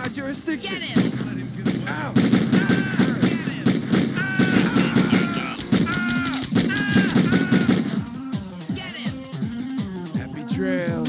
my jurisdiction. Get him! Let him get away. Ow! Him! Get him! Happy trail.